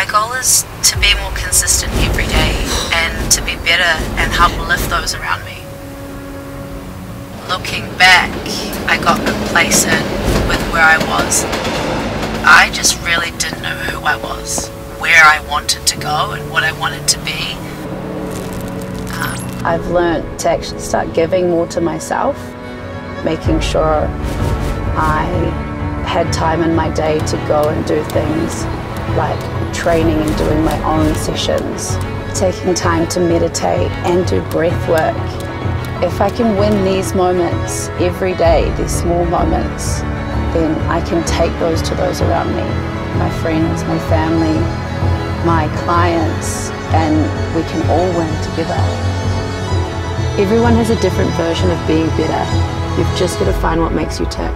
My goal is to be more consistent every day and to be better and help lift those around me. Looking back, I got complacent with where I was. I just really didn't know who I was, where I wanted to go, and what I wanted to be. Um, I've learned to actually start giving more to myself, making sure I had time in my day to go and do things like training and doing my own sessions, taking time to meditate and do breath work. If I can win these moments every day, these small moments, then I can take those to those around me, my friends, my family, my clients, and we can all win together. Everyone has a different version of being better. You've just got to find what makes you tick.